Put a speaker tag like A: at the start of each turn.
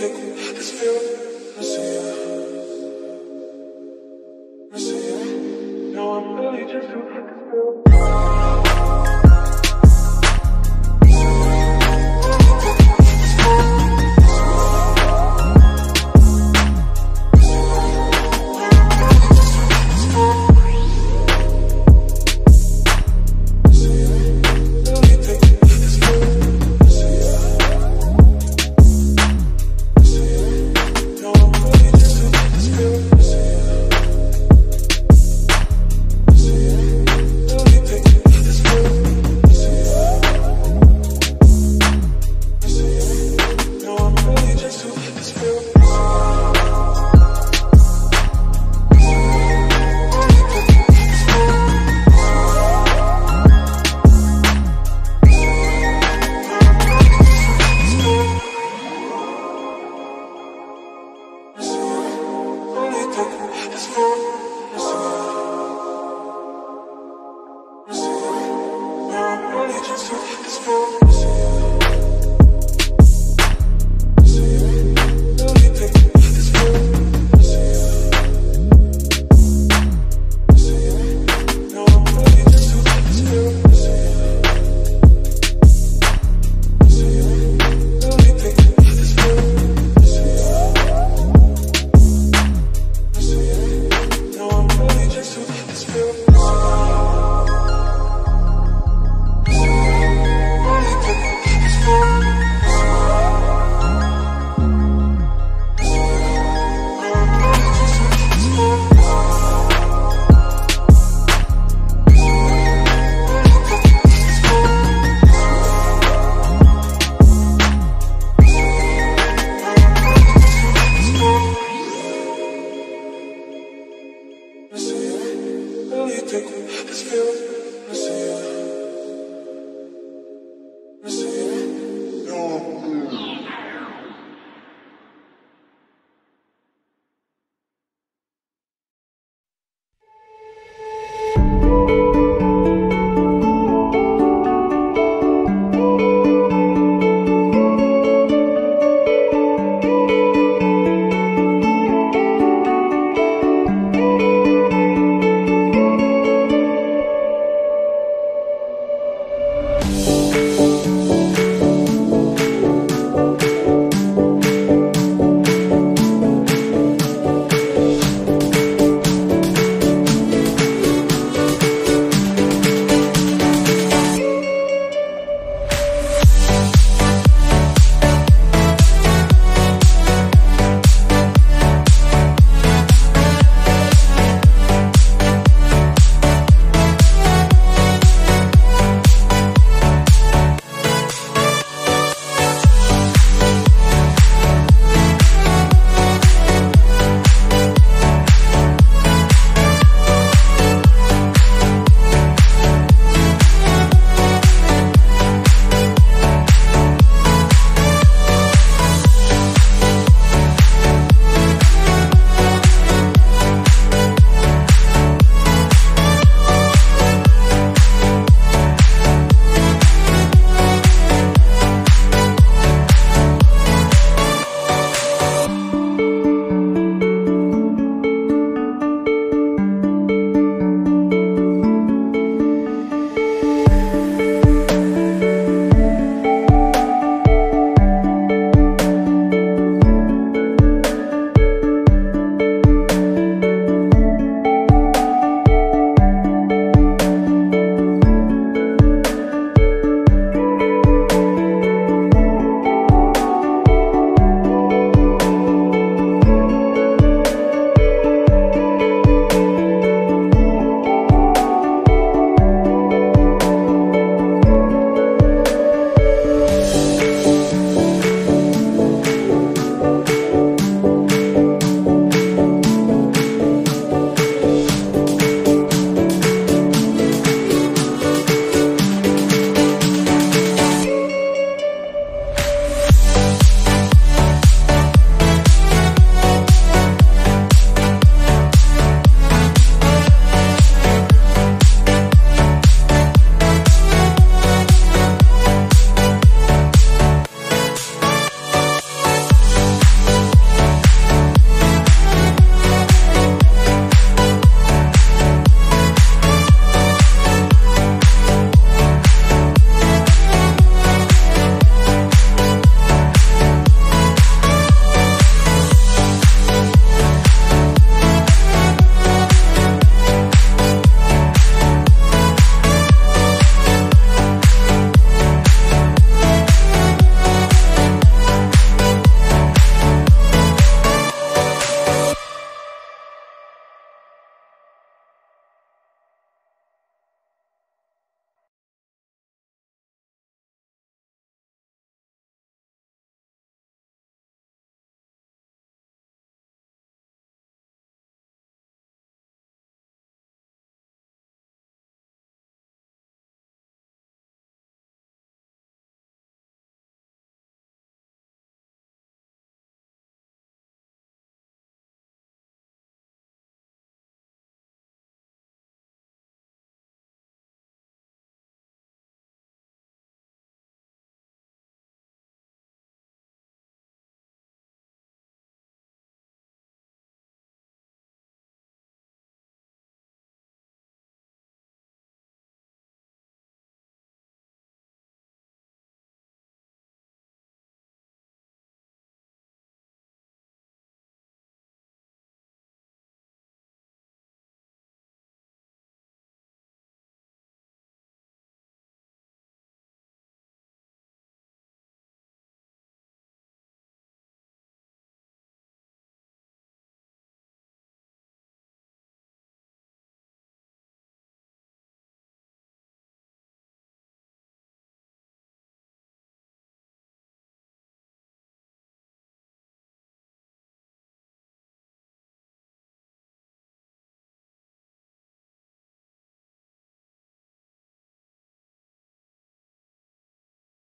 A: you take this feel. I see you.